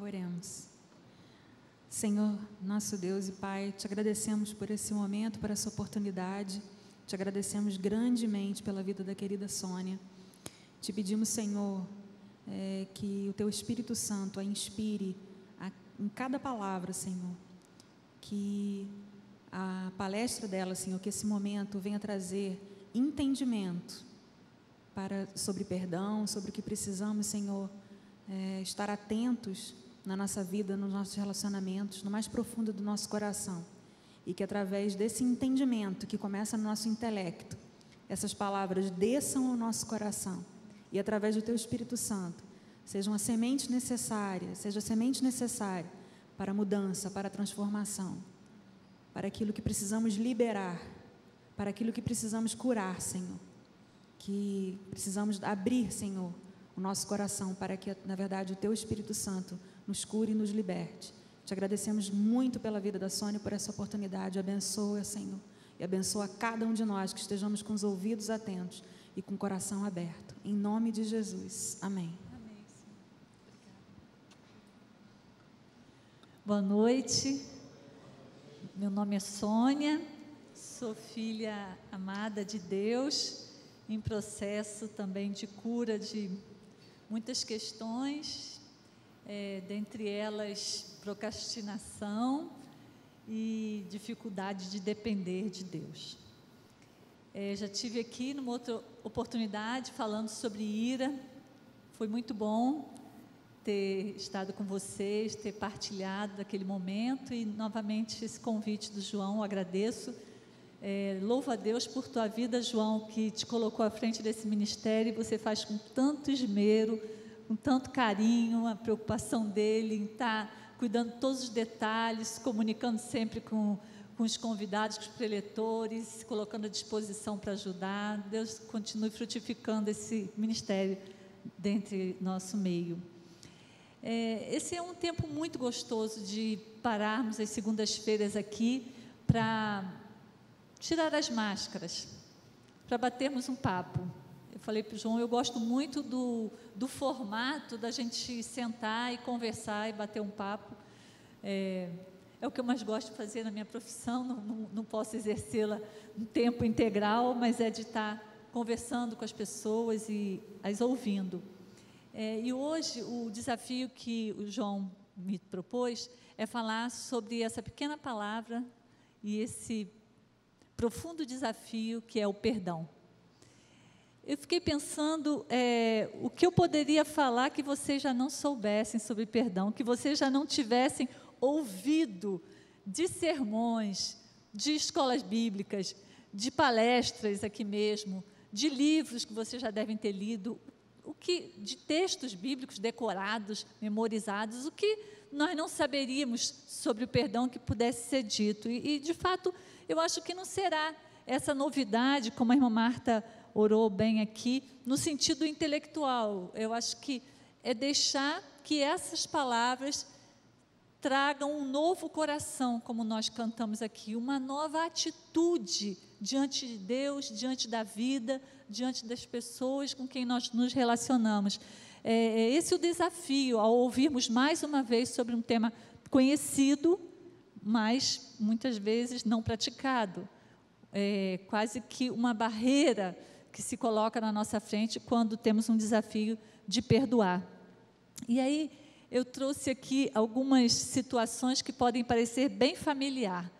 Oremos. Senhor, nosso Deus e Pai, te agradecemos por esse momento, por essa oportunidade. Te agradecemos grandemente pela vida da querida Sônia. Te pedimos, Senhor, é, que o Teu Espírito Santo a inspire a, em cada palavra, Senhor. Que a palestra dela, Senhor, que esse momento venha trazer entendimento para sobre perdão, sobre o que precisamos, Senhor, é, estar atentos na nossa vida, nos nossos relacionamentos, no mais profundo do nosso coração. E que através desse entendimento que começa no nosso intelecto, essas palavras desçam ao nosso coração e através do Teu Espírito Santo sejam a semente necessária, seja a semente necessária para a mudança, para a transformação, para aquilo que precisamos liberar, para aquilo que precisamos curar, Senhor. Que precisamos abrir, Senhor, o nosso coração para que, na verdade, o Teu Espírito Santo nos cure e nos liberte. Te agradecemos muito pela vida da Sônia, por essa oportunidade. Abençoa, Senhor, e abençoa cada um de nós que estejamos com os ouvidos atentos e com o coração aberto. Em nome de Jesus. Amém. Amém Boa noite. Meu nome é Sônia, sou filha amada de Deus, em processo também de cura de muitas questões, é, dentre elas procrastinação e dificuldade de depender de Deus. É, já tive aqui numa outra oportunidade falando sobre ira, foi muito bom ter estado com vocês, ter partilhado daquele momento e novamente esse convite do João, agradeço. É, louvo a Deus por tua vida, João, que te colocou à frente desse ministério e você faz com tanto esmero, com tanto carinho, a preocupação dele em estar tá cuidando de todos os detalhes, comunicando sempre com, com os convidados, com os preletores, colocando à disposição para ajudar. Deus continue frutificando esse ministério dentre nosso meio. É, esse é um tempo muito gostoso de pararmos as segundas-feiras aqui para tirar as máscaras, para batermos um papo. Eu falei para o João, eu gosto muito do, do formato da gente sentar e conversar e bater um papo. É, é o que eu mais gosto de fazer na minha profissão, não, não, não posso exercê-la em tempo integral, mas é de estar conversando com as pessoas e as ouvindo. É, e hoje o desafio que o João me propôs é falar sobre essa pequena palavra e esse profundo desafio que é o perdão. Eu fiquei pensando é, o que eu poderia falar que vocês já não soubessem sobre perdão, que vocês já não tivessem ouvido de sermões, de escolas bíblicas, de palestras aqui mesmo, de livros que vocês já devem ter lido, o que de textos bíblicos decorados, memorizados, o que nós não saberíamos sobre o perdão que pudesse ser dito. E, e de fato, eu acho que não será essa novidade, como a irmã Marta orou bem aqui, no sentido intelectual. Eu acho que é deixar que essas palavras tragam um novo coração, como nós cantamos aqui, uma nova atitude diante de Deus, diante da vida, diante das pessoas com quem nós nos relacionamos. É, é esse o desafio ao ouvirmos mais uma vez sobre um tema conhecido, mas muitas vezes não praticado. É quase que uma barreira que se coloca na nossa frente quando temos um desafio de perdoar. E aí eu trouxe aqui algumas situações que podem parecer bem familiar.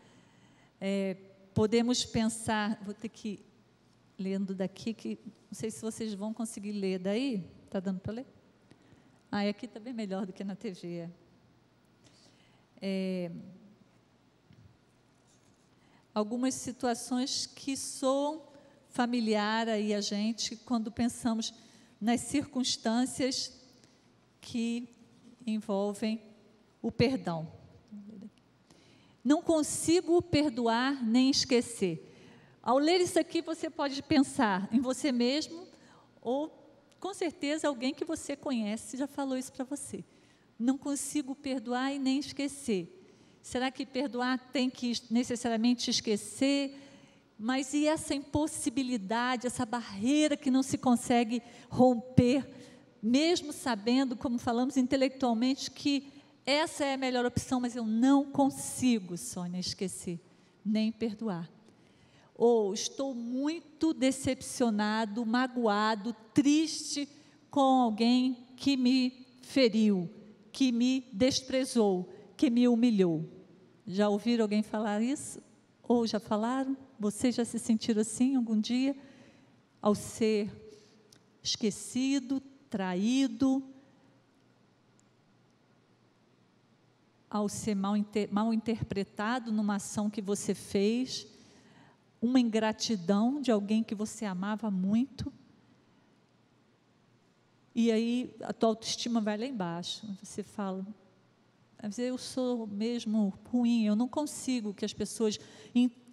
É, podemos pensar, vou ter que lendo daqui que não sei se vocês vão conseguir ler daí. Está dando para ler? Ah, aqui está bem melhor do que na TV. É, algumas situações que soam familiar aí a gente quando pensamos nas circunstâncias que envolvem o perdão. Não consigo perdoar nem esquecer. Ao ler isso aqui, você pode pensar em você mesmo ou, com certeza, alguém que você conhece já falou isso para você. Não consigo perdoar e nem esquecer. Será que perdoar tem que necessariamente esquecer? Mas e essa impossibilidade, essa barreira que não se consegue romper, mesmo sabendo, como falamos intelectualmente, que essa é a melhor opção, mas eu não consigo, Sônia, esquecer, nem perdoar. Ou estou muito decepcionado, magoado, triste com alguém que me feriu, que me desprezou, que me humilhou. Já ouviram alguém falar isso? Ou já falaram? Vocês já se sentiram assim algum dia? Ao ser esquecido, traído, ao ser mal, mal interpretado numa ação que você fez, uma ingratidão de alguém que você amava muito. E aí a tua autoestima vai lá embaixo. Você fala, eu sou mesmo ruim, eu não consigo que as pessoas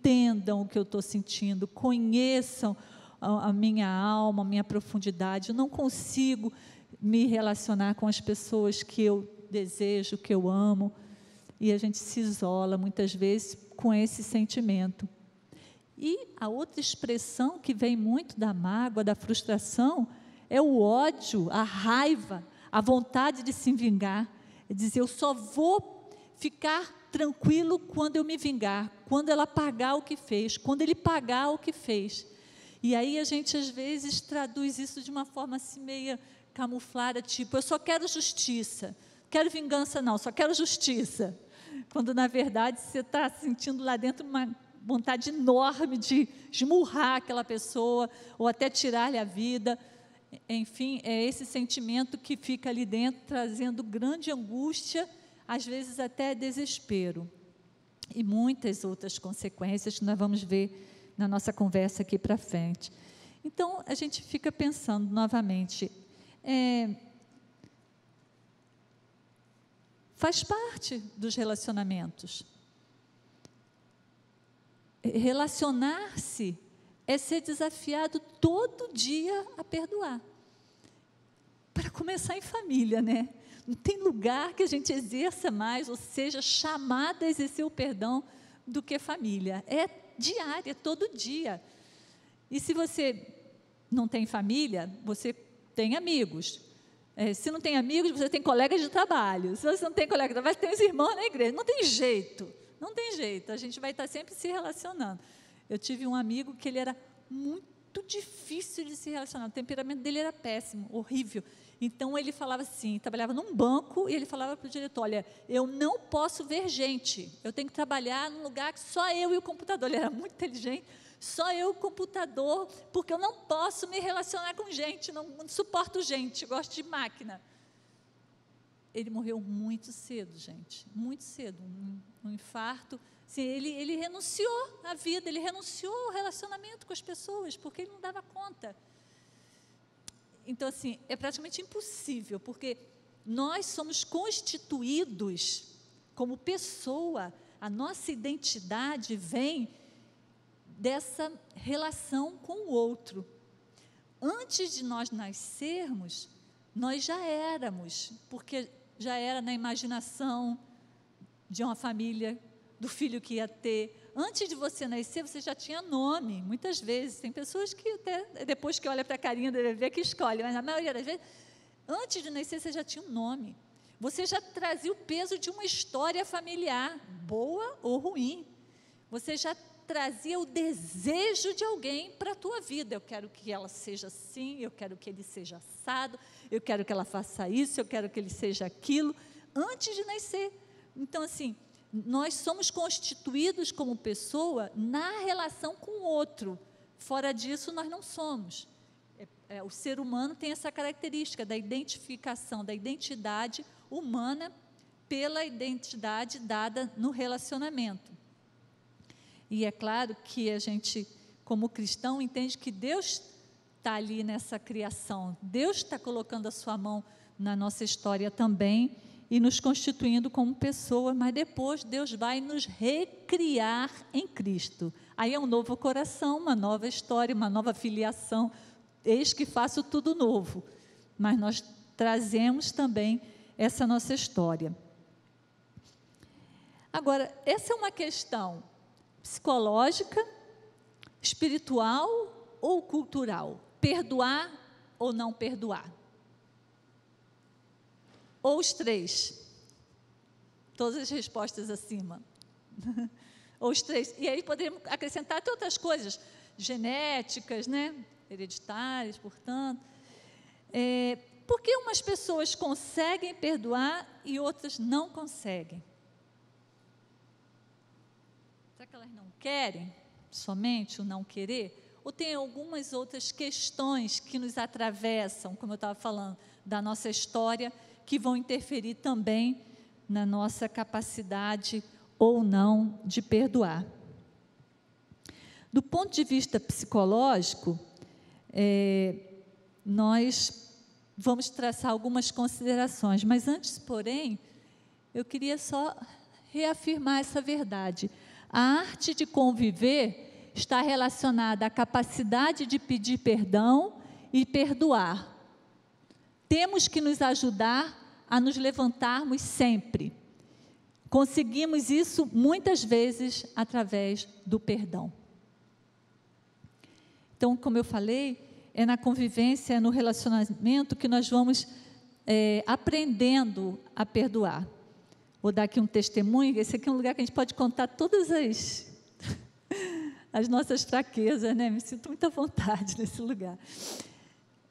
entendam o que eu estou sentindo, conheçam a, a minha alma, a minha profundidade. Eu não consigo me relacionar com as pessoas que eu desejo, que eu amo. E a gente se isola muitas vezes com esse sentimento. E a outra expressão que vem muito da mágoa, da frustração, é o ódio, a raiva, a vontade de se vingar. É dizer, eu só vou ficar tranquilo quando eu me vingar, quando ela pagar o que fez, quando ele pagar o que fez. E aí a gente às vezes traduz isso de uma forma assim meia camuflada, tipo, eu só quero justiça, quero vingança não, só quero justiça. Quando na verdade você está sentindo lá dentro uma vontade enorme de esmurrar aquela pessoa ou até tirar-lhe a vida. Enfim, é esse sentimento que fica ali dentro trazendo grande angústia, às vezes até desespero. E muitas outras consequências que nós vamos ver na nossa conversa aqui para frente. Então, a gente fica pensando novamente, é, faz parte dos relacionamentos. Relacionar-se é ser desafiado todo dia a perdoar. Para começar em família, né? Não tem lugar que a gente exerça mais, ou seja, chamada a exercer o perdão do que família. É diária, é todo dia. E se você não tem família, você tem amigos. É, se não tem amigos, você tem colegas de trabalho. Se você não tem colega de trabalho, tem os irmãos na igreja. Não tem jeito. Não tem jeito. A gente vai estar sempre se relacionando. Eu tive um amigo que ele era muito difícil de se relacionar. O temperamento dele era péssimo, horrível. Então ele falava assim, trabalhava num banco e ele falava para o diretor: olha, eu não posso ver gente. Eu tenho que trabalhar num lugar que só eu e o computador. Ele era muito inteligente. Só eu e o computador, porque eu não posso me relacionar com gente, não, não suporto gente, gosto de máquina. Ele morreu muito cedo, gente, muito cedo, um, um infarto Assim, ele, ele renunciou à vida, ele renunciou ao relacionamento com as pessoas, porque ele não dava conta. Então, assim, é praticamente impossível, porque nós somos constituídos como pessoa, a nossa identidade vem dessa relação com o outro. Antes de nós nascermos, nós já éramos, porque já era na imaginação de uma família do filho que ia ter. Antes de você nascer, você já tinha nome, muitas vezes. Tem pessoas que até depois que olha para a carinha do bebê que escolhe, mas na maioria das vezes, antes de nascer, você já tinha um nome. Você já trazia o peso de uma história familiar, boa ou ruim. Você já trazia o desejo de alguém para a tua vida. Eu quero que ela seja assim, eu quero que ele seja assado, eu quero que ela faça isso, eu quero que ele seja aquilo, antes de nascer. Então, assim, nós somos constituídos como pessoa na relação com o outro. Fora disso, nós não somos. É, é, o ser humano tem essa característica da identificação, da identidade humana pela identidade dada no relacionamento. E é claro que a gente, como cristão, entende que Deus está ali nessa criação, Deus está colocando a sua mão na nossa história também e nos constituindo como pessoa, mas depois Deus vai nos recriar em Cristo. Aí é um novo coração, uma nova história, uma nova filiação. Eis que faço tudo novo. Mas nós trazemos também essa nossa história. Agora, essa é uma questão psicológica, espiritual ou cultural? Perdoar ou não perdoar? Ou os três? todas as respostas acima. Ou os três. E aí poderíamos acrescentar até outras coisas, genéticas, né? hereditárias, portanto. É, por que umas pessoas conseguem perdoar e outras não conseguem? Será que elas não querem? Somente o não querer? Ou tem algumas outras questões que nos atravessam, como eu estava falando, da nossa história, que vão interferir também na nossa capacidade ou não de perdoar. Do ponto de vista psicológico, é, nós vamos traçar algumas considerações, mas antes, porém, eu queria só reafirmar essa verdade. A arte de conviver está relacionada à capacidade de pedir perdão e perdoar. Temos que nos ajudar a nos levantarmos sempre. Conseguimos isso muitas vezes através do perdão. Então, como eu falei, é na convivência, é no relacionamento que nós vamos é, aprendendo a perdoar. Vou dar aqui um testemunho. Esse aqui é um lugar que a gente pode contar todas as, as nossas fraquezas, né? Me sinto muita vontade nesse lugar.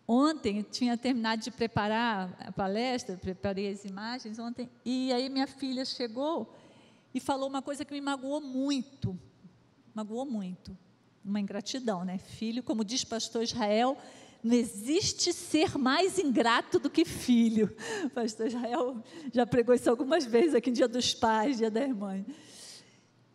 Ontem tinha terminado de preparar a palestra, preparei as imagens ontem, e aí minha filha chegou e falou uma coisa que me magoou muito, magoou muito, uma ingratidão, né? Filho, como diz pastor Israel, não existe ser mais ingrato do que filho. Pastor Israel já pregou isso algumas vezes aqui, Dia dos Pais, Dia das Mães.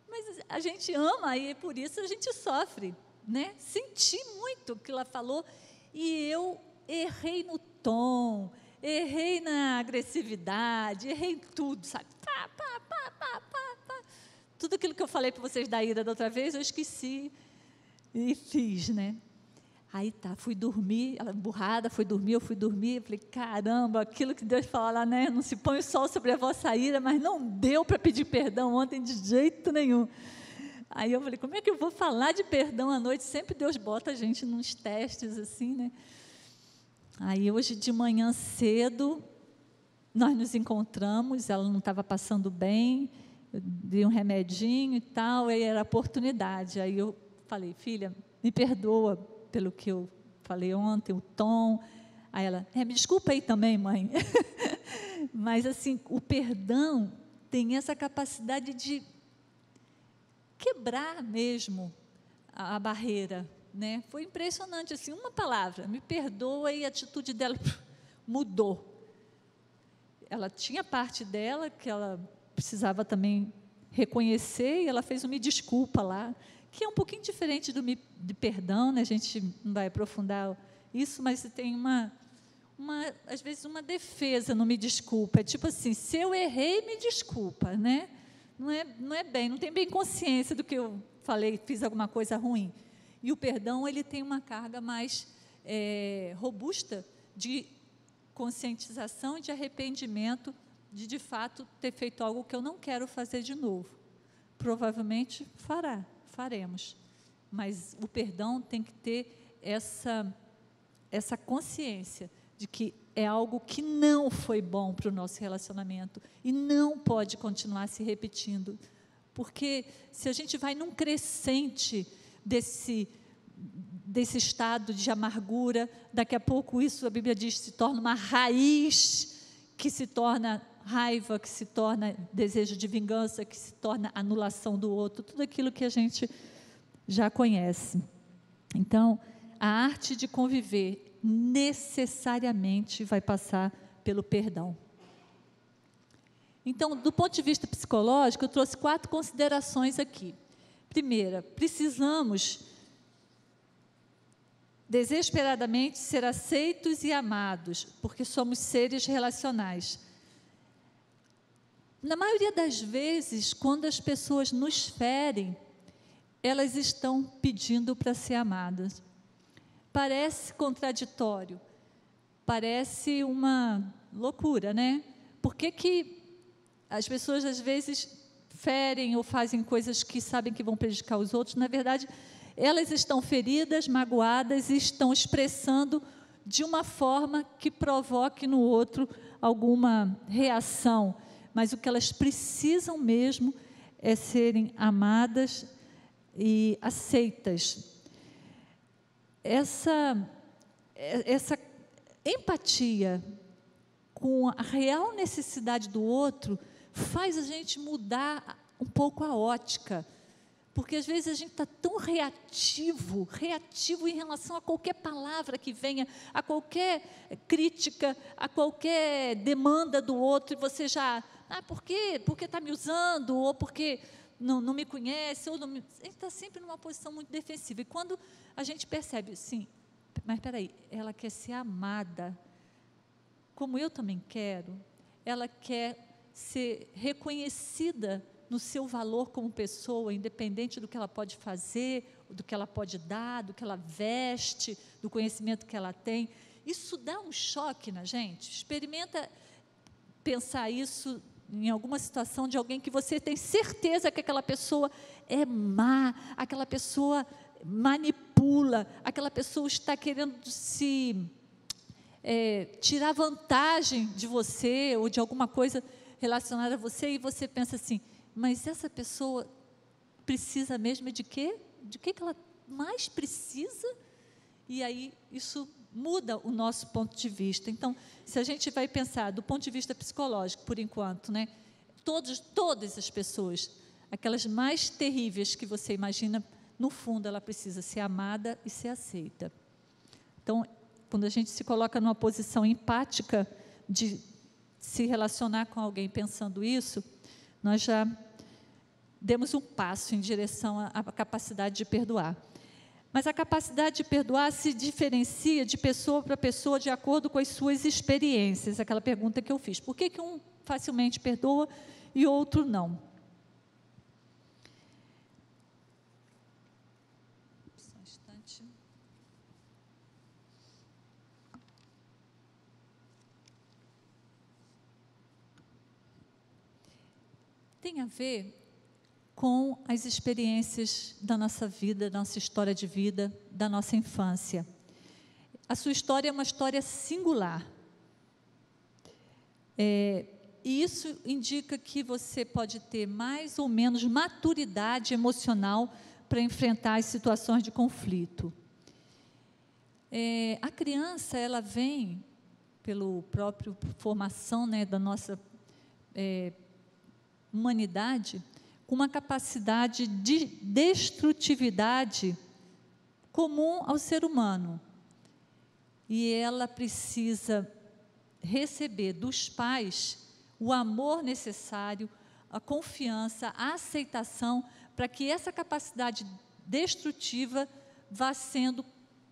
Mas a gente ama e por isso a gente sofre, né? Senti muito o que ela falou e eu errei no tom, errei na agressividade, errei tudo, sabe? Pá, pá, pá, pá, pá, pá. Tudo aquilo que eu falei para vocês da ida da outra vez, eu esqueci e fiz, né? Aí tá, fui dormir, ela burrada, fui dormir, eu fui dormir, eu falei, caramba, aquilo que Deus fala lá, né? Não se põe o sol sobre a vossa ira, mas não deu para pedir perdão ontem de jeito nenhum. Aí eu falei, como é que eu vou falar de perdão à noite? Sempre Deus bota a gente nos testes assim, né? Aí hoje de manhã cedo, nós nos encontramos, ela não estava passando bem, eu dei um remedinho e tal, aí era oportunidade. Aí eu falei, filha, me perdoa pelo que eu falei ontem, o tom. Aí ela, é, me desculpa aí também, mãe. Mas assim, o perdão tem essa capacidade de quebrar mesmo a, a barreira, né? Foi impressionante assim, uma palavra, me perdoa e a atitude dela mudou. Ela tinha parte dela que ela precisava também reconhecer e ela fez um me desculpa lá, que é um pouquinho diferente do me, de perdão, né? A gente não vai aprofundar isso, mas tem uma uma, às vezes uma defesa no me desculpa, é tipo assim, se eu errei, me desculpa, né? Não é, não é bem, não tem bem consciência do que eu falei, fiz alguma coisa ruim. E o perdão, ele tem uma carga mais é, robusta de conscientização e de arrependimento de, de fato, ter feito algo que eu não quero fazer de novo. Provavelmente fará, faremos. Mas o perdão tem que ter essa, essa consciência de que é algo que não foi bom para o nosso relacionamento e não pode continuar se repetindo. Porque se a gente vai num crescente desse, desse estado de amargura, daqui a pouco isso, a Bíblia diz, se torna uma raiz que se torna raiva, que se torna desejo de vingança, que se torna anulação do outro, tudo aquilo que a gente já conhece. Então, a arte de conviver necessariamente vai passar pelo perdão. Então, do ponto de vista psicológico, eu trouxe quatro considerações aqui. Primeira, precisamos desesperadamente ser aceitos e amados, porque somos seres relacionais. Na maioria das vezes, quando as pessoas nos ferem, elas estão pedindo para ser amadas. Parece contraditório, parece uma loucura, né? Por que, que as pessoas às vezes ferem ou fazem coisas que sabem que vão prejudicar os outros? Na verdade, elas estão feridas, magoadas e estão expressando de uma forma que provoque no outro alguma reação. mas o que elas precisam mesmo é serem amadas e aceitas. Essa, essa empatia com a real necessidade do outro faz a gente mudar um pouco a ótica. Porque às vezes a gente está tão reativo, reativo em relação a qualquer palavra que venha, a qualquer crítica, a qualquer demanda do outro, e você já, ah, por quê? Porque está me usando, ou porque não, não me conhece, ou não me. Gente está sempre numa posição muito defensiva. E quando a gente percebe, sim, mas espera aí, ela quer ser amada, como eu também quero, ela quer ser reconhecida no seu valor como pessoa, independente do que ela pode fazer, do que ela pode dar, do que ela veste, do conhecimento que ela tem. Isso dá um choque na gente. Experimenta pensar isso em alguma situação de alguém que você tem certeza que aquela pessoa é má, aquela pessoa manipula, aquela pessoa está querendo se é, tirar vantagem de você ou de alguma coisa relacionada a você e você pensa assim: mas essa pessoa precisa mesmo de quê? De que ela mais precisa? E aí isso muda o nosso ponto de vista. Então, se a gente vai pensar do ponto de vista psicológico, por enquanto, né? Todos, todas as pessoas, aquelas mais terríveis que você imagina, no fundo ela precisa ser amada e ser aceita. Então, quando a gente se coloca numa posição empática de se relacionar com alguém pensando isso, nós já demos um passo em direção à capacidade de perdoar. Mas a capacidade de perdoar se diferencia de pessoa para pessoa de acordo com as suas experiências. Aquela pergunta que eu fiz: por que, que um facilmente perdoa e outro não? tem a ver com as experiências da nossa vida, da nossa história de vida, da nossa infância. A sua história é uma história singular. É, e isso indica que você pode ter mais ou menos maturidade emocional para enfrentar as situações de conflito. É, a criança, ela vem, pelo próprio formação né, da nossa é, humanidade com uma capacidade de destrutividade comum ao ser humano. E ela precisa receber dos pais o amor necessário, a confiança, a aceitação, para que essa capacidade destrutiva vá sendo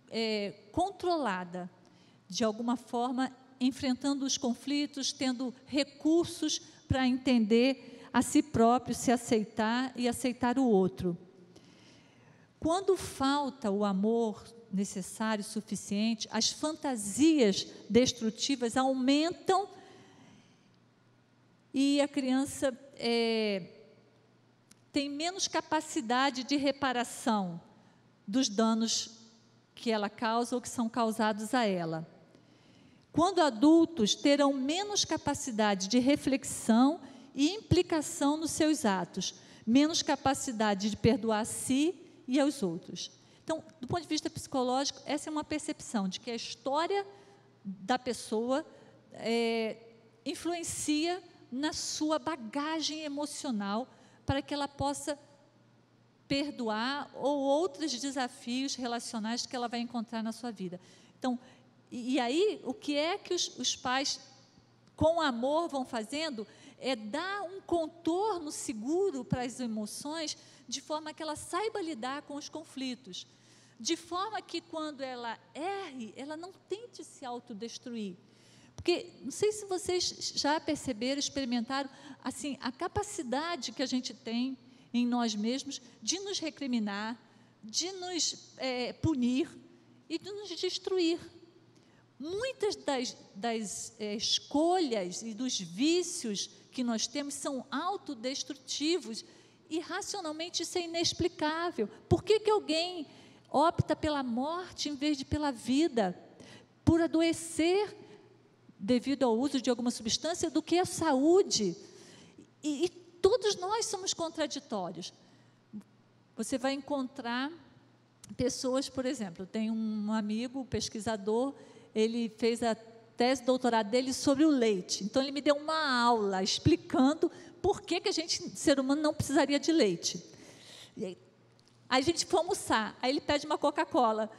é, controlada de alguma forma, enfrentando os conflitos, tendo recursos para entender a si próprio, se aceitar e aceitar o outro. Quando falta o amor necessário, suficiente, as fantasias destrutivas aumentam e a criança é, tem menos capacidade de reparação dos danos que ela causa ou que são causados a ela. Quando adultos terão menos capacidade de reflexão e implicação nos seus atos, menos capacidade de perdoar a si e aos outros. Então, do ponto de vista psicológico, essa é uma percepção de que a história da pessoa é, influencia na sua bagagem emocional para que ela possa perdoar ou outros desafios relacionais que ela vai encontrar na sua vida. Então, e, aí, o que é que os, os pais, com amor, vão fazendo? É dar um contorno seguro para as emoções, de forma que ela saiba lidar com os conflitos. De forma que quando ela erre, ela não tente se autodestruir. Porque não sei se vocês já perceberam, experimentaram assim a capacidade que a gente tem em nós mesmos de nos recriminar, de nos é, punir e de nos destruir. Muitas das, das é, escolhas e dos vícios que nós temos são autodestrutivos e racionalmente isso é inexplicável. Por que, que alguém opta pela morte em vez de pela vida? Por adoecer devido ao uso de alguma substância do que a saúde. E, e todos nós somos contraditórios. Você vai encontrar pessoas, por exemplo, tem um amigo, pesquisador, ele fez a tese doutorado dele sobre o leite. Então ele me deu uma aula explicando por que, que a gente, ser humano, não precisaria de leite. E aí, aí a gente foi almoçar, aí ele pede uma Coca-Cola.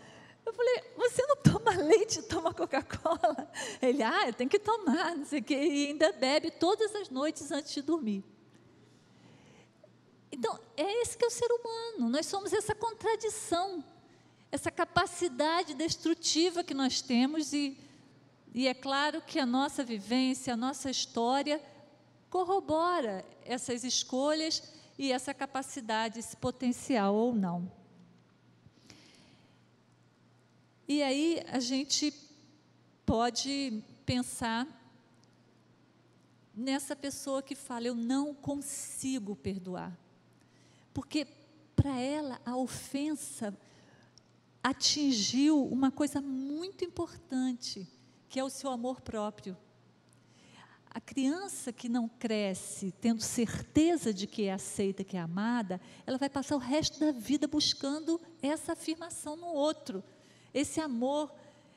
Eu falei, você não toma leite, toma Coca-Cola? Ele, ah, tem que tomar, não sei o quê, e ainda bebe todas as noites antes de dormir. Então, é esse que é o ser humano. Nós somos essa contradição, essa capacidade destrutiva que nós temos e, e é claro que a nossa vivência, a nossa história corrobora essas escolhas e essa capacidade, esse potencial ou não. E aí a gente pode pensar nessa pessoa que fala: Eu não consigo perdoar. Porque para ela a ofensa atingiu uma coisa muito importante, que é o seu amor próprio. A criança que não cresce tendo certeza de que é aceita, que é amada, ela vai passar o resto da vida buscando essa afirmação no outro, esse amor,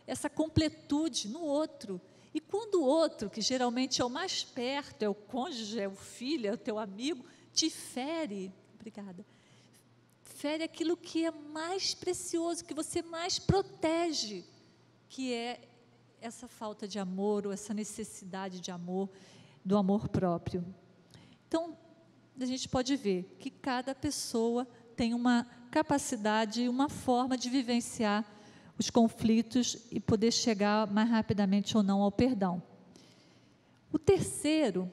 essa completude no outro. E quando o outro, que geralmente é o mais perto, é o cônjuge, é o filho, é o teu amigo, te fere, obrigada. Fere aquilo que é mais precioso, que você mais protege, que é essa falta de amor, ou essa necessidade de amor, do amor próprio. Então, a gente pode ver que cada pessoa tem uma capacidade, uma forma de vivenciar os conflitos e poder chegar mais rapidamente ou não ao perdão. O terceiro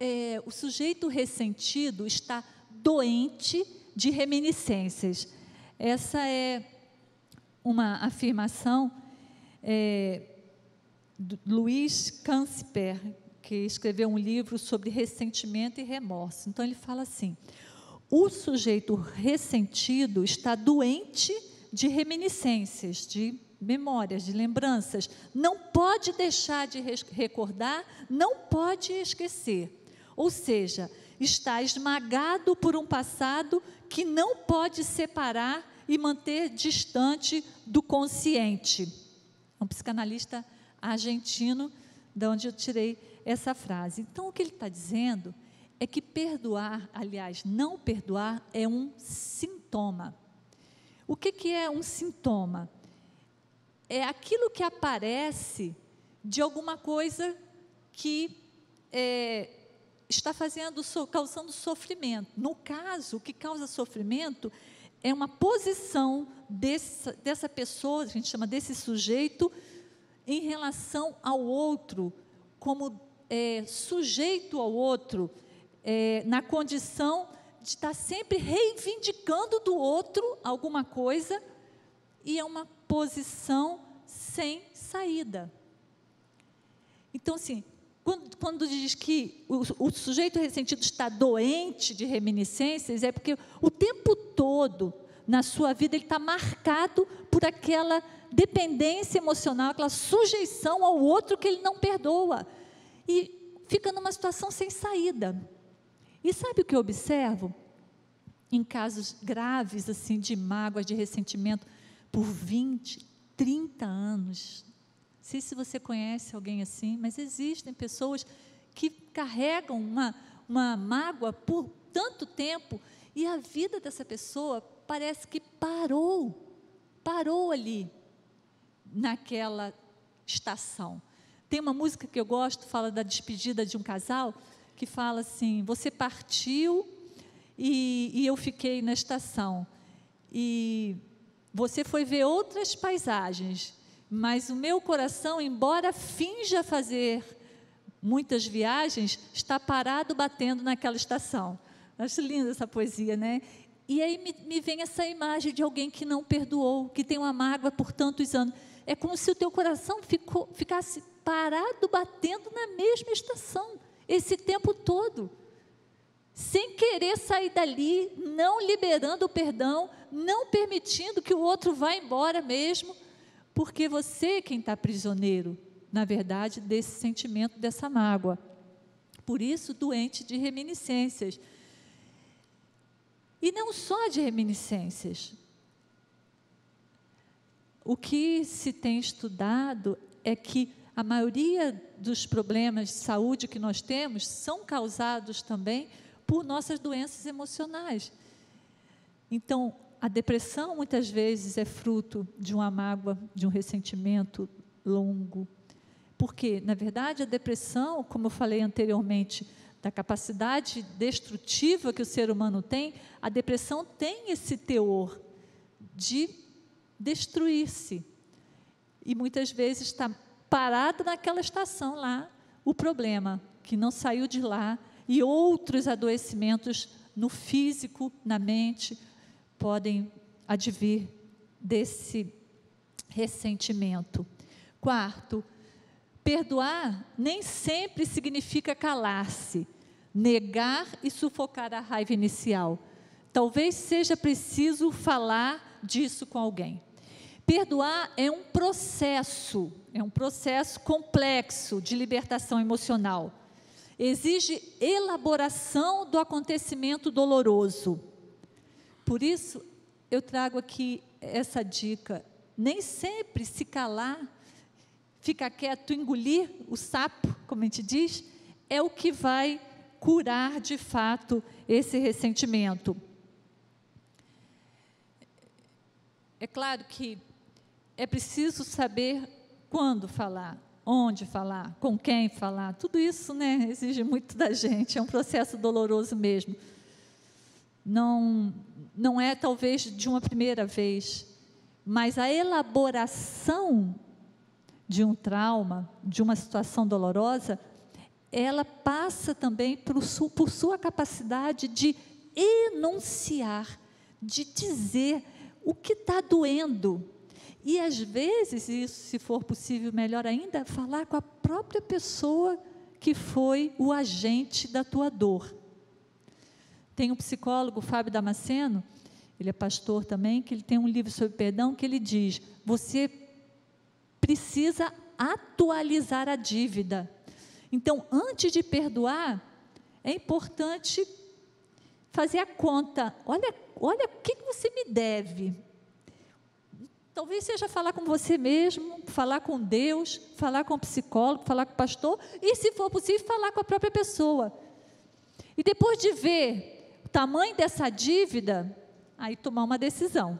é, o sujeito ressentido está doente de reminiscências. Essa é uma afirmação é, Luiz Cansper, que escreveu um livro sobre ressentimento e remorso. Então ele fala assim: o sujeito ressentido está doente de reminiscências, de memórias, de lembranças. Não pode deixar de recordar, não pode esquecer. Ou seja, está esmagado por um passado que não pode separar e manter distante do consciente. Um psicanalista argentino, de onde eu tirei essa frase. Então, o que ele está dizendo é que perdoar, aliás, não perdoar, é um sintoma. O que, que é um sintoma? É aquilo que aparece de alguma coisa que é, está fazendo, causando sofrimento. No caso, o que causa sofrimento é uma posição dessa, pessoa, a gente chama desse sujeito, em relação ao outro, como é, sujeito ao outro, é, na condição de estar sempre reivindicando do outro alguma coisa, e é uma posição sem saída. Então, assim, quando, quando diz que o, o, sujeito ressentido está doente de reminiscências, é porque o tempo todo na sua vida ele está marcado por aquela dependência emocional, aquela sujeição ao outro que ele não perdoa. E fica numa situação sem saída. E sabe o que eu observo? Em casos graves, assim, de mágoa, de ressentimento, por 20, 30 anos, sei se você conhece alguém assim, mas existem pessoas que carregam uma, uma mágoa por tanto tempo e a vida dessa pessoa parece que parou, parou ali, naquela estação. Tem uma música que eu gosto, fala da despedida de um casal, que fala assim: Você partiu e, e eu fiquei na estação. E você foi ver outras paisagens mas o meu coração, embora finja fazer muitas viagens, está parado batendo naquela estação. Acho linda essa poesia, né? E aí me, me, vem essa imagem de alguém que não perdoou, que tem uma mágoa por tantos anos. É como se o teu coração ficou, ficasse parado batendo na mesma estação, esse tempo todo. Sem querer sair dali, não liberando o perdão, não permitindo que o outro vá embora mesmo porque você é quem está prisioneiro, na verdade, desse sentimento, dessa mágoa. por isso doente de reminiscências. E não só de reminiscências. O que se tem estudado é que a maioria dos problemas de saúde que nós temos são causados também por nossas doenças emocionais. Então, a depressão muitas vezes é fruto de uma mágoa, de um ressentimento longo. Porque, na verdade, a depressão, como eu falei anteriormente, da capacidade destrutiva que o ser humano tem, a depressão tem esse teor de destruir-se. E muitas vezes está parado naquela estação lá, o problema, que não saiu de lá, e outros adoecimentos no físico, na mente, podem advir desse ressentimento. Quarto, perdoar nem sempre significa calar-se, negar e sufocar a raiva inicial. Talvez seja preciso falar disso com alguém. Perdoar é um processo, é um processo complexo de libertação emocional. Exige elaboração do acontecimento doloroso. Por isso, eu trago aqui essa dica: nem sempre se calar, ficar quieto, engolir o sapo, como a gente diz, é o que vai curar de fato esse ressentimento. É claro que é preciso saber quando falar, onde falar, com quem falar. Tudo isso, né, exige muito da gente. É um processo doloroso mesmo. Não, não é talvez de uma primeira vez, mas a elaboração de um trauma, de uma situação dolorosa, ela passa também por, por sua capacidade de enunciar, de dizer o que está doendo, e às vezes, isso, se for possível, melhor ainda, falar com a própria pessoa que foi o agente da tua dor. Tem um psicólogo, Fábio Damasceno, ele é pastor também, que ele tem um livro sobre perdão que ele diz: você precisa atualizar a dívida. Então, antes de perdoar, é importante fazer a conta. Olha, olha o que você me deve. Talvez seja falar com você mesmo, falar com Deus, falar com o psicólogo, falar com o pastor e, se for possível, falar com a própria pessoa. E depois de ver tamanho dessa dívida, aí tomar uma decisão,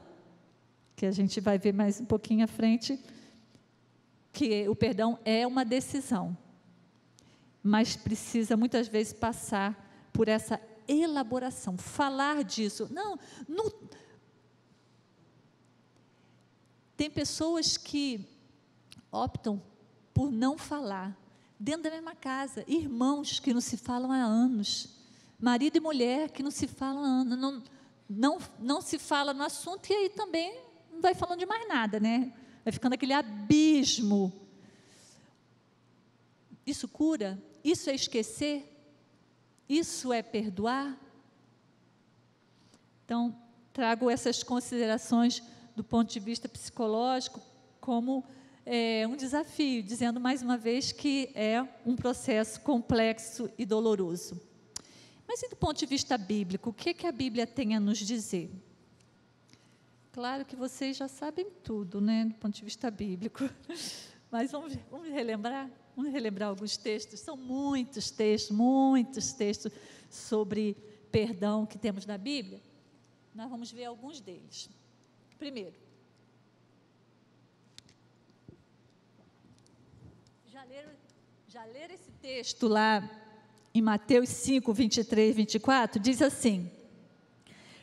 que a gente vai ver mais um pouquinho à frente, que o perdão é uma decisão, mas precisa muitas vezes passar por essa elaboração, falar disso. Não, tem pessoas que optam por não falar, dentro da mesma casa, irmãos que não se falam há anos, marido e mulher que não se falam não, não, não se fala no assunto e aí também não vai falando de mais nada, né? Vai ficando aquele abismo. Isso cura? Isso é esquecer? Isso é perdoar? Então, trago essas considerações do ponto de vista psicológico, como é, um desafio, dizendo mais uma vez que é um processo complexo e doloroso. Mas e do ponto de vista bíblico, o que, que a Bíblia tem a nos dizer? Claro que vocês já sabem tudo, né, do ponto de vista bíblico. Mas vamos, vamos relembrar? Vamos relembrar alguns textos. São muitos textos, muitos textos sobre perdão que temos na Bíblia. Nós vamos ver alguns deles. Primeiro, já já leram esse texto lá em Mateus 5, 23, 24? Diz assim: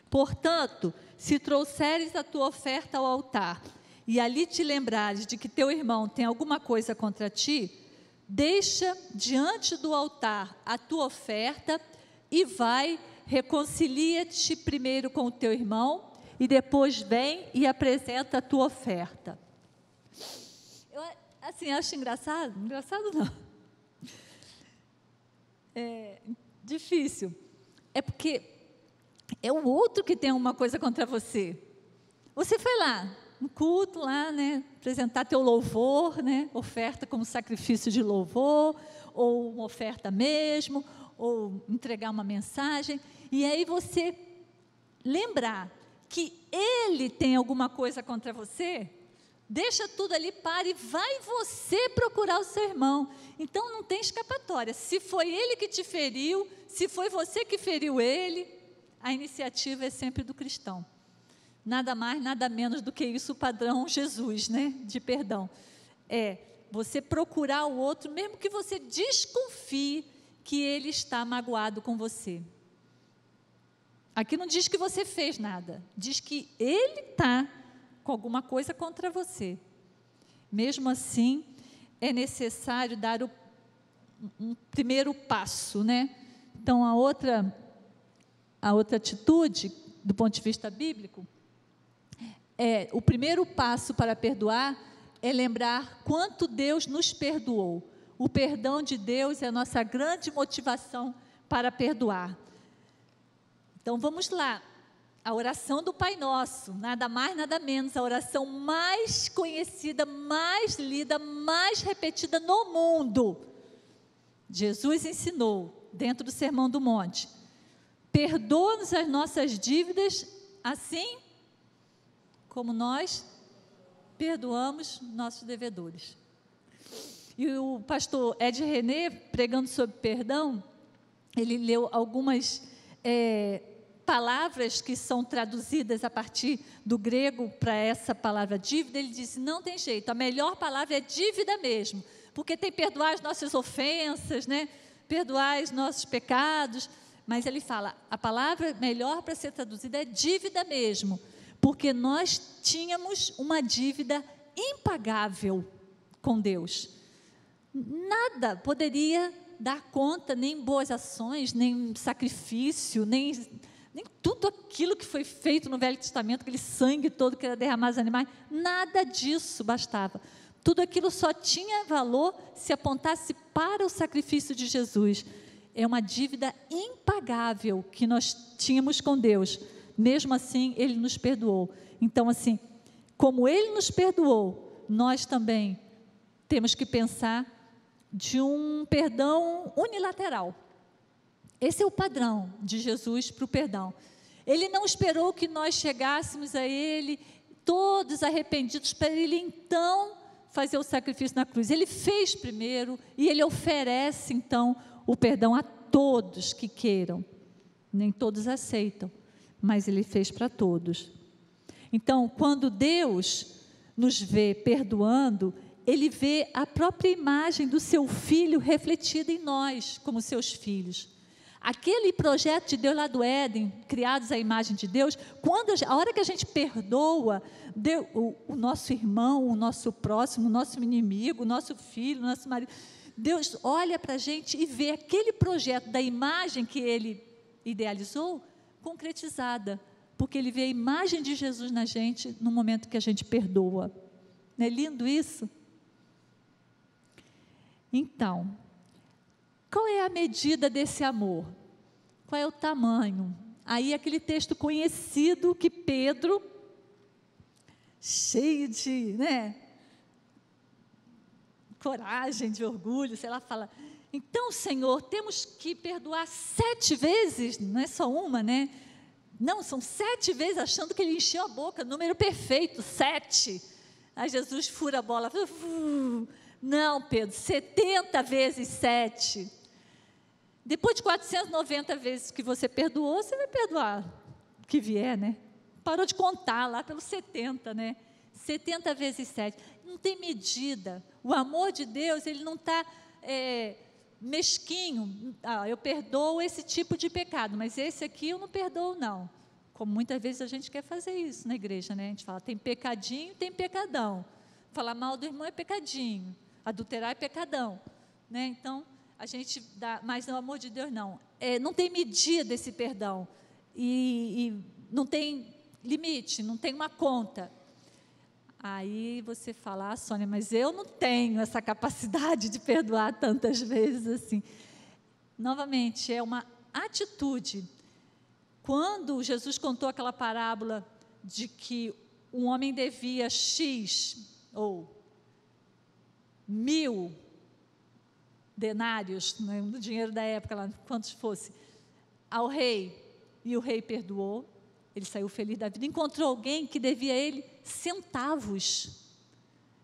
Portanto, se trouxeres a tua oferta ao altar e ali te lembrares de que teu irmão tem alguma coisa contra ti, deixa diante do altar a tua oferta e vai, reconcilia-te primeiro com o teu irmão e depois vem e apresenta a tua oferta. Eu, assim, acho engraçado, engraçado não. É difícil. É porque é o outro que tem uma coisa contra você. Você foi lá, no culto lá, né, apresentar teu louvor, né, oferta como sacrifício de louvor, ou uma oferta mesmo, ou entregar uma mensagem, e aí você lembrar que ele tem alguma coisa contra você, deixa tudo ali, para e vai você procurar o seu irmão. Então não tem escapatória. Se foi ele que te feriu, se foi você que feriu ele, a iniciativa é sempre do cristão. Nada mais, nada menos do que isso o padrão Jesus, né, de perdão. É você procurar o outro, mesmo que você desconfie que ele está magoado com você. Aqui não diz que você fez nada, diz que ele está com alguma coisa contra você. Mesmo assim, é necessário dar o, um primeiro passo, né? Então, a outra, a outra atitude, do ponto de vista bíblico, é o primeiro passo para perdoar é lembrar quanto Deus nos perdoou. O perdão de Deus é a nossa grande motivação para perdoar. Então vamos lá. A oração do Pai Nosso, nada mais, nada menos, a oração mais conhecida, mais lida, mais repetida no mundo. Jesus ensinou dentro do Sermão do Monte: perdoa-nos as nossas dívidas, assim como nós perdoamos nossos devedores. E o pastor Ed René, pregando sobre perdão, ele leu algumas é, palavras que são traduzidas a partir do grego para essa palavra dívida. Ele disse: não tem jeito, a melhor palavra é dívida mesmo, porque tem perdoar as nossas ofensas, né? perdoar os nossos pecados. Mas ele fala: a palavra melhor para ser traduzida é dívida mesmo, porque nós tínhamos uma dívida impagável com Deus nada poderia dar conta, nem boas ações, nem sacrifício, nem, nem tudo aquilo que foi feito no Velho Testamento, aquele sangue todo que era derramado nos animais, nada disso bastava. Tudo aquilo só tinha valor se apontasse para o sacrifício de Jesus. É uma dívida impagável que nós tínhamos com Deus. Mesmo assim, Ele nos perdoou. Então, assim, como Ele nos perdoou, nós também temos que pensar de um perdão unilateral. Esse é o padrão de Jesus para o perdão. Ele não esperou que nós chegássemos a Ele todos arrependidos para Ele então fazer o sacrifício na cruz. Ele fez primeiro e Ele oferece então o perdão a todos que queiram. Nem todos aceitam, mas Ele fez para todos. Então, quando Deus nos vê perdoando, ele vê a própria imagem do seu filho refletida em nós, como seus filhos. Aquele projeto de Deus lá do Éden, criados à imagem de Deus, quando a, hora que a gente perdoa Deus, o, o, nosso irmão, o nosso próximo, o nosso inimigo, o nosso filho, o nosso marido, Deus olha para a gente e vê aquele projeto da imagem que Ele idealizou concretizada, porque Ele vê a imagem de Jesus na gente no momento que a gente perdoa. Não é lindo isso? Então, qual é a medida desse amor? Qual é o tamanho? Aí aquele texto conhecido que Pedro, cheio de, né, coragem, de orgulho, sei lá, fala: então, Senhor, temos que perdoar sete vezes, não é só uma, né? Não, são sete vezes, achando que ele encheu a boca, número perfeito, sete. Aí Jesus fura a bola, não, Pedro, 70 vezes 7. Depois de 490 vezes que você perdoou, você vai perdoar o que vier, né? Parou de contar lá pelos 70, né? 70 vezes 7. Não tem medida. O amor de Deus, ele não está é, mesquinho. Ah, eu perdoo esse tipo de pecado, mas esse aqui eu não perdoo, não. Como muitas vezes a gente quer fazer isso na igreja, né? A gente fala, tem pecadinho, tem pecadão. Falar mal do irmão é pecadinho adulterar é pecadão, né? Então a gente dá, mas no amor de Deus não, é, não tem medida esse perdão e, e não tem limite, não tem uma conta. Aí você fala, ah, Sônia, mas eu não tenho essa capacidade de perdoar tantas vezes assim. Novamente, é uma atitude. Quando Jesus contou aquela parábola de que um homem devia X, ou mil denários, né, no dinheiro da época, lá, quantos fosse, ao rei, e o rei perdoou. Ele saiu feliz da vida. Encontrou alguém que devia a ele centavos.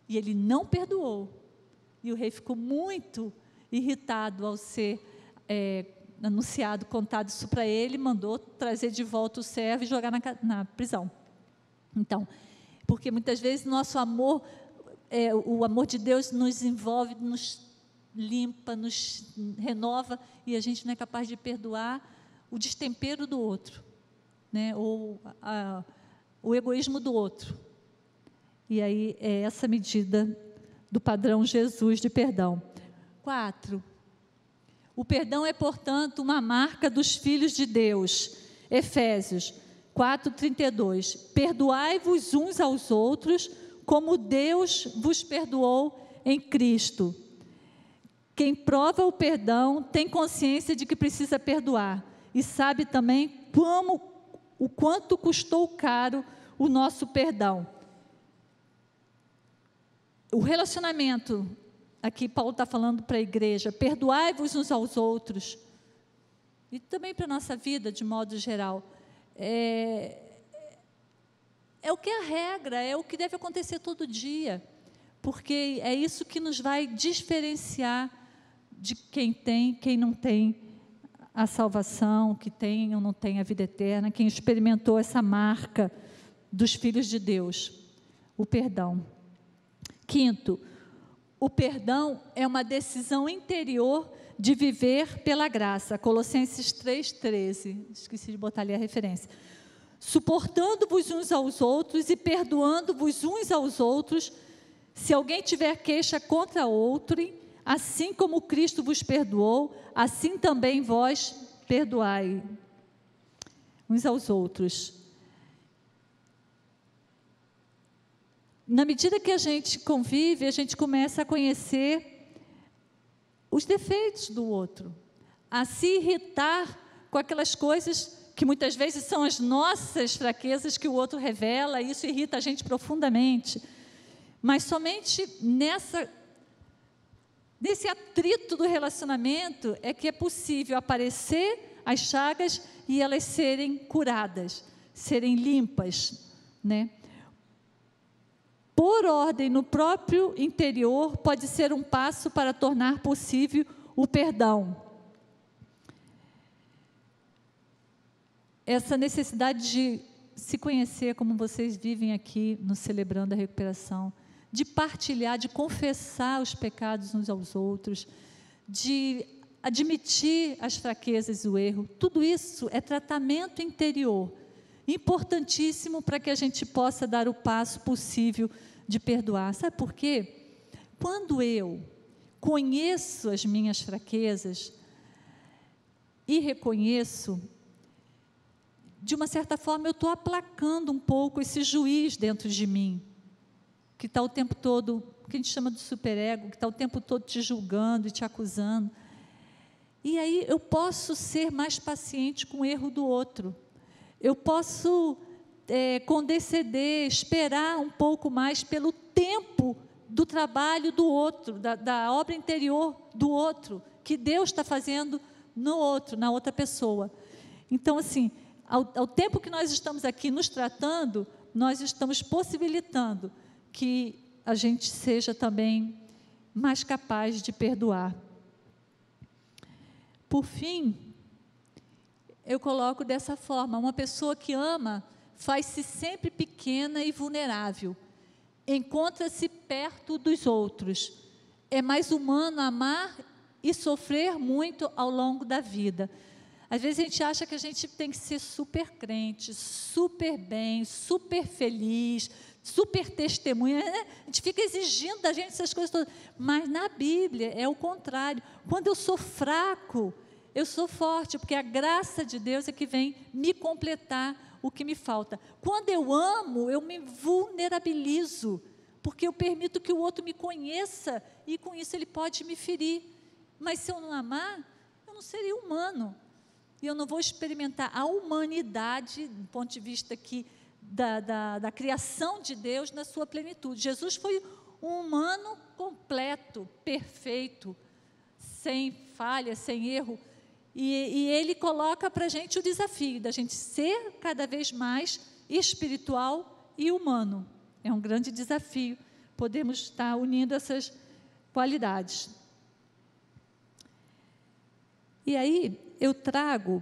E ele não perdoou. E o rei ficou muito irritado ao ser é, anunciado, contado isso para ele, mandou trazer de volta o servo e jogar na, na prisão. Então, porque muitas vezes nosso amor, é, o amor de Deus nos envolve, nos limpa, nos renova e a gente não é capaz de perdoar o destempero do outro, né? ou a, o egoísmo do outro. E aí é essa medida do padrão Jesus de perdão. Quatro. O perdão é, portanto, uma marca dos filhos de Deus. Efésios 4:32. Perdoai-vos uns aos outros, como Deus vos perdoou em Cristo. Quem prova o perdão tem consciência de que precisa perdoar e sabe também como o quanto custou caro o nosso perdão. O relacionamento, aqui Paulo está falando para a igreja, perdoai-vos uns aos outros, e também para a nossa vida de modo geral. É, é o que é a regra, é o que deve acontecer todo dia, porque é isso que nos vai diferenciar de quem tem, quem não tem a salvação, que tem ou não tem a vida eterna, quem experimentou essa marca dos filhos de Deus, o perdão. Quinto, o perdão é uma decisão interior de viver pela graça. Colossenses 3,13. Esqueci de botar ali a referência. Suportando-vos uns aos outros e perdoando-vos uns aos outros, se alguém tiver queixa contra outro, assim como Cristo vos perdoou, assim também vós perdoai uns aos outros. Na medida que a gente convive, a gente começa a conhecer os defeitos do outro, a se irritar com aquelas coisas que muitas vezes são as nossas fraquezas que o outro revela, e isso irrita a gente profundamente. Mas somente nessa Nesse atrito do relacionamento é que é possível aparecer as chagas e elas serem curadas, serem limpas, né? Por ordem no próprio interior pode ser um passo para tornar possível o perdão. Essa necessidade de se conhecer como vocês vivem aqui no Celebrando a Recuperação, de partilhar, de confessar os pecados uns aos outros, de admitir as fraquezas e o erro. Tudo isso é tratamento interior, importantíssimo para que a gente possa dar o passo possível de perdoar. Sabe por quê? Quando eu conheço as minhas fraquezas e reconheço, de uma certa forma eu estou aplacando um pouco esse juiz dentro de mim que está o tempo todo, que a gente chama de superego, que está o tempo todo te julgando e te acusando. E aí eu posso ser mais paciente com o erro do outro. Eu posso é, condescender, esperar um pouco mais pelo tempo do trabalho do outro, da, da obra interior do outro, que Deus está fazendo no outro, na outra pessoa. Então, assim, ao, ao tempo que nós estamos aqui nos tratando, nós estamos possibilitando que a gente seja também mais capaz de perdoar. Por fim, eu coloco dessa forma: uma pessoa que ama faz-se sempre pequena e vulnerável, encontra-se perto dos outros. É mais humano amar e sofrer muito ao longo da vida. Às vezes a gente acha que a gente tem que ser super crente, super bem, super feliz, super testemunha, né? a gente fica exigindo da gente essas coisas todas. Mas na Bíblia é o contrário. Quando eu sou fraco, eu sou forte, porque a graça de Deus é que vem me completar o que me falta. Quando eu amo, eu me vulnerabilizo, porque eu permito que o outro me conheça e com isso ele pode me ferir. Mas se eu não amar, eu não seria humano. E eu não vou experimentar a humanidade, do ponto de vista que da, da, da criação de Deus na sua plenitude. Jesus foi um humano completo, perfeito, sem falha, sem erro. E, e ele coloca para a gente o desafio da gente ser cada vez mais espiritual e humano. É um grande desafio. Podemos estar unindo essas qualidades. E aí eu trago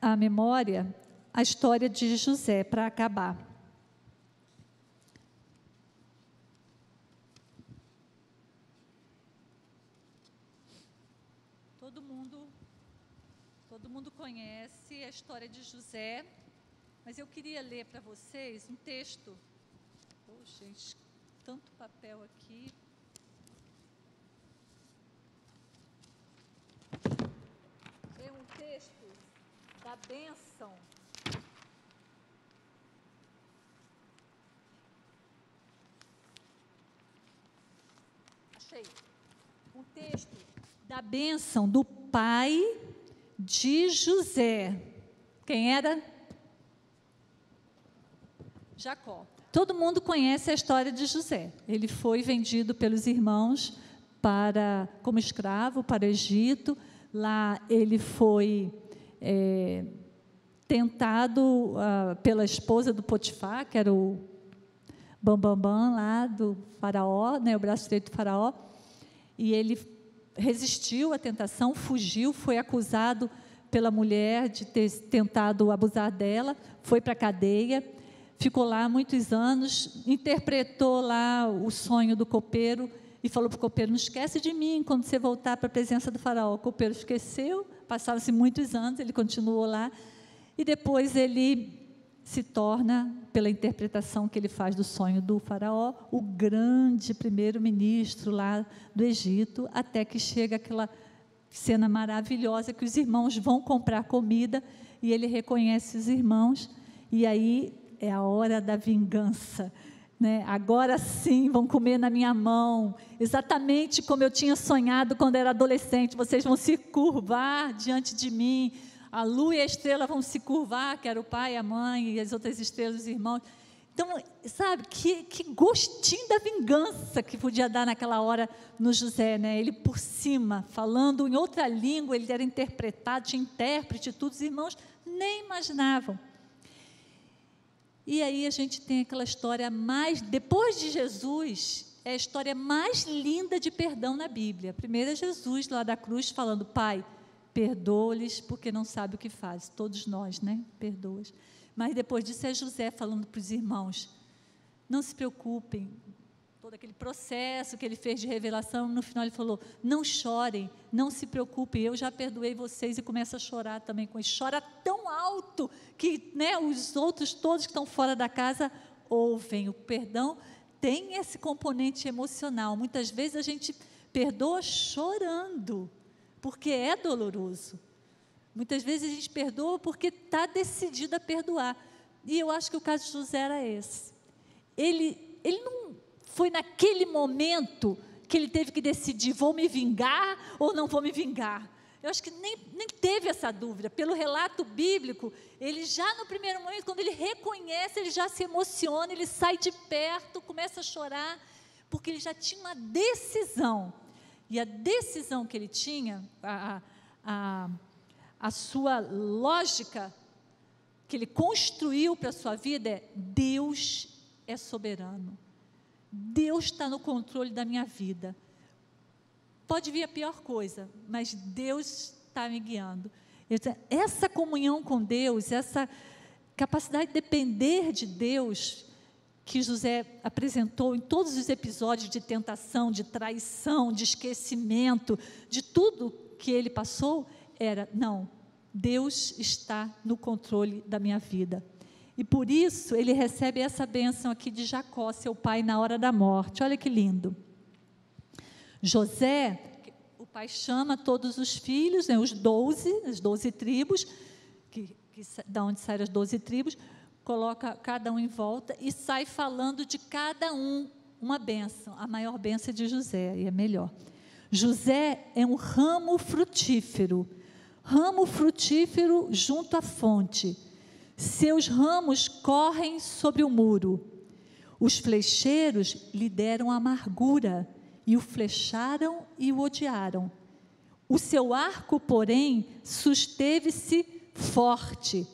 à memória a história de José para acabar. Todo mundo, todo mundo conhece a história de José, mas eu queria ler para vocês um texto. Oh, gente, tanto papel aqui. É um texto da bênção. Achei. Um texto da bênção do pai de José. Quem era? Jacó. Todo mundo conhece a história de José. Ele foi vendido pelos irmãos para como escravo para o Egito. Lá ele foi é, tentado uh, pela esposa do Potifar, que era o Bambambam Bam, Bam, lá do faraó, né, o braço direito do faraó. E ele resistiu à tentação, fugiu, foi acusado pela mulher de ter tentado abusar dela, foi para a cadeia ficou lá muitos anos, interpretou lá o sonho do copeiro e falou para o copeiro: Não esquece de mim quando você voltar para a presença do faraó. O copeiro esqueceu, passaram-se muitos anos, ele continuou lá, e depois ele se torna, pela interpretação que ele faz do sonho do faraó, o grande primeiro-ministro lá do Egito, até que chega aquela cena maravilhosa que os irmãos vão comprar comida e ele reconhece os irmãos, e aí é a hora da vingança. Né? Agora sim vão comer na minha mão, exatamente como eu tinha sonhado quando era adolescente. Vocês vão se curvar diante de mim, a lua e a estrela vão se curvar, que era o pai, a mãe e as outras estrelas, os irmãos. Então, sabe, que, que gostinho da vingança que podia dar naquela hora no José, né? Ele por cima, falando em outra língua, ele era interpretado, tinha intérprete, tudo, os irmãos nem imaginavam. E aí a gente tem aquela história mais, depois de Jesus, é a história mais linda de perdão na Bíblia. Primeiro é Jesus lá da cruz falando: Pai, perdoa-lhes porque não sabe o que faz. Todos nós, né? Perdoa-os. Mas depois disso é José falando para os irmãos: Não se preocupem, todo aquele processo que ele fez de revelação, no final ele falou: Não chorem, não se preocupem, eu já perdoei vocês e começa a chorar também com ele. Chora tão alto que né, os outros todos que estão fora da casa ouvem. O perdão tem esse componente emocional. Muitas vezes a gente perdoa chorando, porque é doloroso. Muitas vezes a gente perdoa porque está decidido a perdoar. E eu acho que o caso de José era esse. Ele, ele não foi naquele momento que ele teve que decidir: vou me vingar ou não vou me vingar? Eu acho que nem, nem teve essa dúvida. Pelo relato bíblico, ele já no primeiro momento, quando ele reconhece, ele já se emociona, ele sai de perto, começa a chorar, porque ele já tinha uma decisão. E a decisão que ele tinha, a, a, a sua lógica que ele construiu para a sua vida é: Deus é soberano. Deus está no controle da minha vida. Pode vir a pior coisa, mas Deus está me guiando. Essa comunhão com Deus, essa capacidade de depender de Deus, que José apresentou em todos os episódios de tentação, de traição, de esquecimento, de tudo que ele passou, era: não, Deus está no controle da minha vida. E por isso ele recebe essa bênção aqui de Jacó, seu pai, na hora da morte. Olha que lindo. José, o pai chama todos os filhos, né, os doze, as doze tribos, que, que, da onde saíram as doze tribos, coloca cada um em volta e sai falando de cada um uma bênção. A maior bênção é de José, e é melhor. José é um ramo frutífero, ramo frutífero junto à fonte seus ramos correm sobre o muro. Os flecheiros lhe deram amargura e o flecharam e o odiaram. O seu arco, porém, susteve-se forte,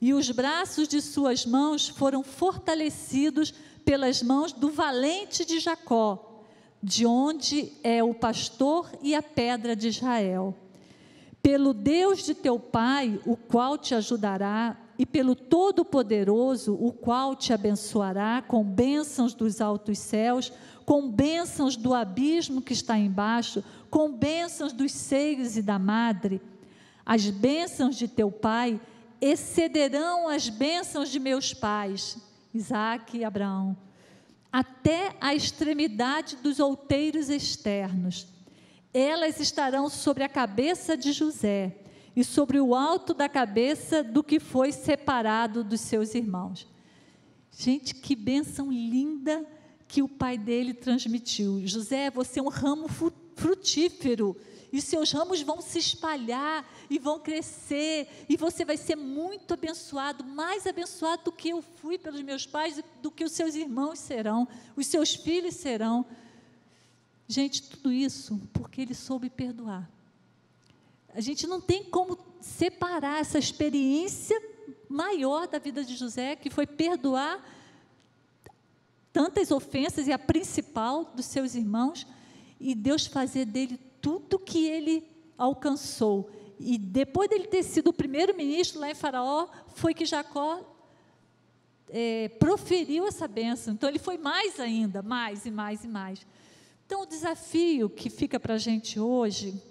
e os braços de suas mãos foram fortalecidos pelas mãos do valente de Jacó, de onde é o pastor e a pedra de Israel. Pelo Deus de teu pai, o qual te ajudará, e pelo Todo-Poderoso, o qual te abençoará com bênçãos dos altos céus, com bênçãos do abismo que está embaixo, com bênçãos dos seios e da madre. As bênçãos de teu pai excederão as bênçãos de meus pais, Isaac e Abraão, até a extremidade dos outeiros externos. Elas estarão sobre a cabeça de José e sobre o alto da cabeça do que foi separado dos seus irmãos. Gente, que bênção linda que o pai dele transmitiu. José, você é um ramo frutífero e seus ramos vão se espalhar e vão crescer, e você vai ser muito abençoado, mais abençoado do que eu fui pelos meus pais, do que os seus irmãos serão, os seus filhos serão. Gente, tudo isso porque ele soube perdoar. A gente não tem como separar essa experiência maior da vida de José, que foi perdoar tantas ofensas e a principal dos seus irmãos, e Deus fazer dele tudo que ele alcançou. E depois dele ter sido o primeiro-ministro lá em Faraó, foi que Jacó é, proferiu essa bênção. Então ele foi mais ainda, mais e mais e mais. Então o desafio que fica para a gente hoje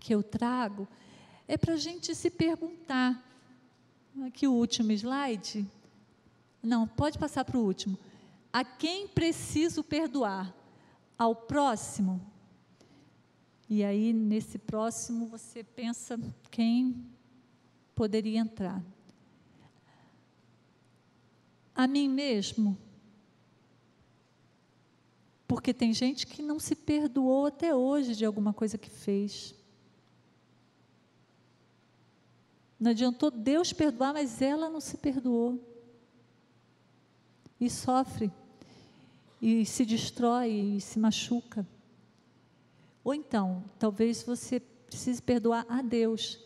que eu trago é para a gente se perguntar. Aqui o último slide. Não, pode passar para o último. A quem preciso perdoar? Ao próximo? E aí, nesse próximo, você pensa quem poderia entrar. A mim mesmo? Porque tem gente que não se perdoou até hoje de alguma coisa que fez. Não adiantou Deus perdoar, mas ela não se perdoou. E sofre, e se destrói, e se machuca. Ou então, talvez você precise perdoar a Deus.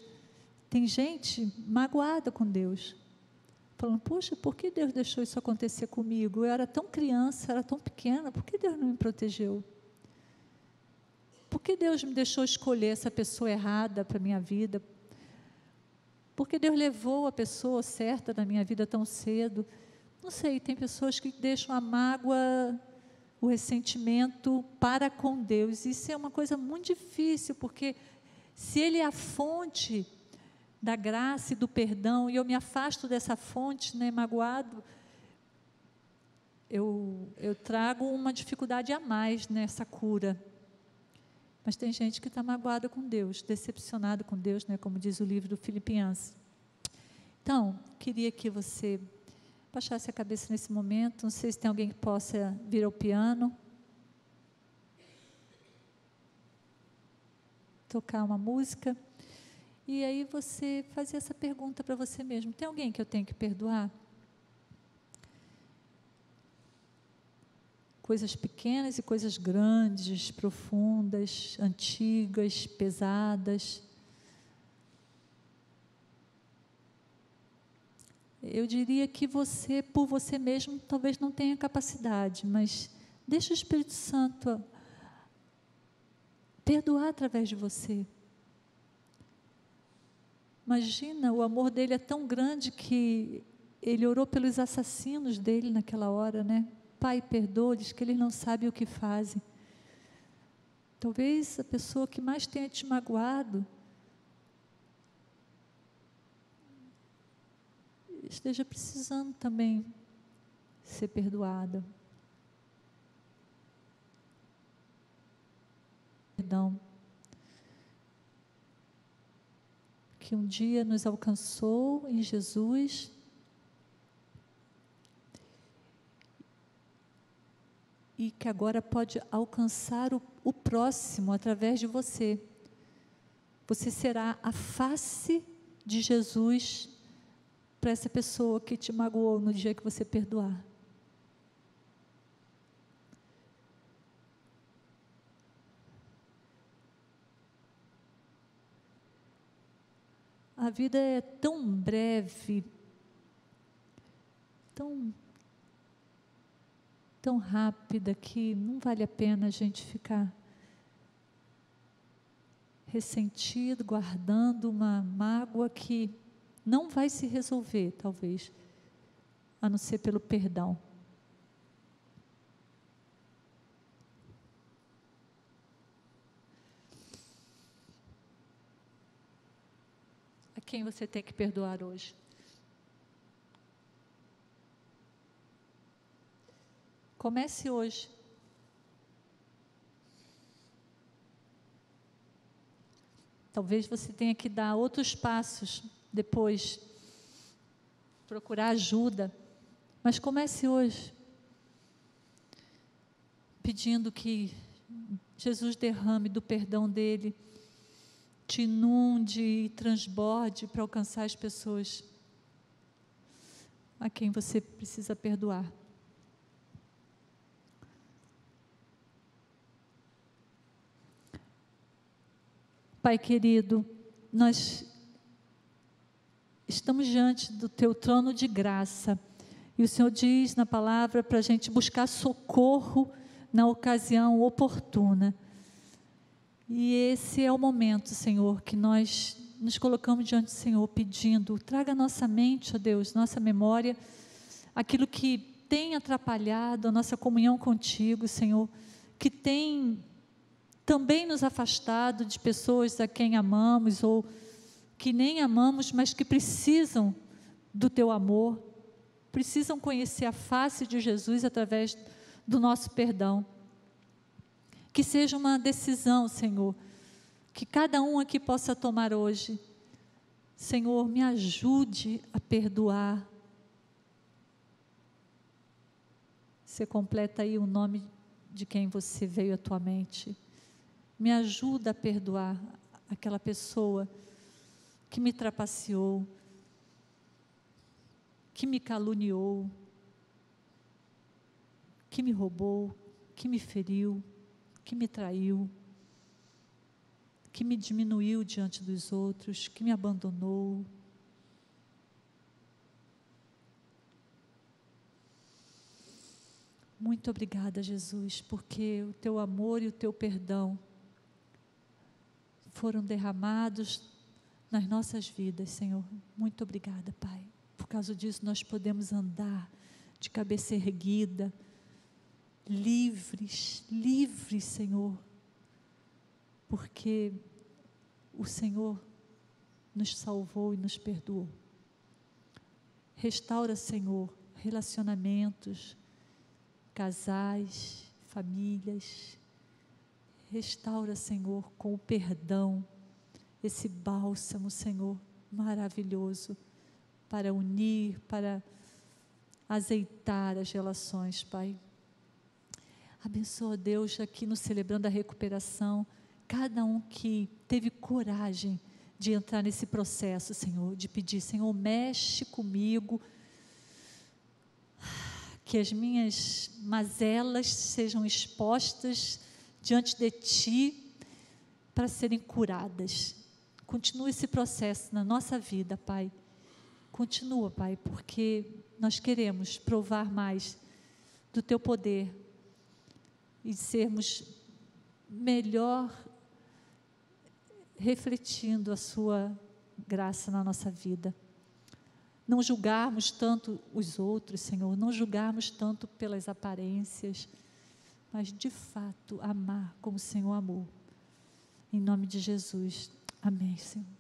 Tem gente magoada com Deus. Falando, puxa, por que Deus deixou isso acontecer comigo? Eu era tão criança, era tão pequena, por que Deus não me protegeu? Por que Deus me deixou escolher essa pessoa errada para a minha vida? Porque Deus levou a pessoa certa na minha vida tão cedo. Não sei, tem pessoas que deixam a mágoa, o ressentimento para com Deus. Isso é uma coisa muito difícil, porque se Ele é a fonte da graça e do perdão, e eu me afasto dessa fonte, né, magoado, eu, eu trago uma dificuldade a mais nessa cura. Mas tem gente que está magoada com Deus, decepcionada com Deus, né, como diz o livro do Filipienses. Então, queria que você baixasse a cabeça nesse momento. Não sei se tem alguém que possa vir ao piano. Tocar uma música. E aí você fazer essa pergunta para você mesmo: tem alguém que eu tenho que perdoar? coisas pequenas e coisas grandes, profundas, antigas, pesadas. Eu diria que você, por você mesmo, talvez não tenha capacidade, mas deixa o Espírito Santo perdoar através de você. Imagina, o amor dele é tão grande que ele orou pelos assassinos dele naquela hora, né? Pai, perdoa-lhes que eles não sabem o que fazem. Talvez a pessoa que mais tenha te magoado esteja precisando também ser perdoada. Perdão. Que um dia nos alcançou em Jesus e que agora pode alcançar o, o próximo através de você. Você será a face de Jesus para essa pessoa que te magoou no dia que você perdoar. A vida é tão breve, tão tão rápida que não vale a pena a gente ficar ressentido, guardando uma mágoa que não vai se resolver, talvez, a não ser pelo perdão. A quem você tem que perdoar hoje? Comece hoje. Talvez você tenha que dar outros passos depois, procurar ajuda. Mas comece hoje, pedindo que Jesus derrame do perdão dele, te inunde e transborde para alcançar as pessoas a quem você precisa perdoar. Pai querido, nós estamos diante do teu trono de graça e o Senhor diz na palavra para a gente buscar socorro na ocasião oportuna. E esse é o momento, Senhor, que nós nos colocamos diante do Senhor pedindo: traga nossa mente, ó Deus, nossa memória, aquilo que tem atrapalhado a nossa comunhão contigo, Senhor, que tem também nos afastado de pessoas a quem amamos ou que nem amamos, mas que precisam do teu amor, precisam conhecer a face de Jesus através do nosso perdão. Que seja uma decisão, Senhor, que cada um aqui possa tomar hoje. Senhor, me ajude a perdoar. Você completa aí o nome de quem você veio à tua mente. Me ajuda a perdoar aquela pessoa que me trapaceou, que me caluniou, que me roubou, que me feriu, que me traiu, que me diminuiu diante dos outros, que me abandonou. Muito obrigada, Jesus, porque o teu amor e o teu perdão foram derramados nas nossas vidas, Senhor. Muito obrigada, Pai. Por causa disso, nós podemos andar de cabeça erguida, livres, livres, Senhor, porque o Senhor nos salvou e nos perdoou. Restaura, Senhor, relacionamentos, casais, famílias, Restaura, Senhor, com o perdão, esse bálsamo, Senhor, maravilhoso, para unir, para azeitar as relações, Pai. Abençoa Deus aqui no Celebrando a Recuperação, cada um que teve coragem de entrar nesse processo, Senhor, de pedir, Senhor, mexe comigo, que as minhas mazelas sejam expostas diante de Ti para serem curadas. Continua esse processo na nossa vida, Pai. Continua, Pai, porque nós queremos provar mais do Teu poder e sermos melhor refletindo a Sua graça na nossa vida. Não julgarmos tanto os outros, Senhor, não julgarmos tanto pelas aparências mas de fato amar como o Senhor amou. Em nome de Jesus. Amém, Senhor.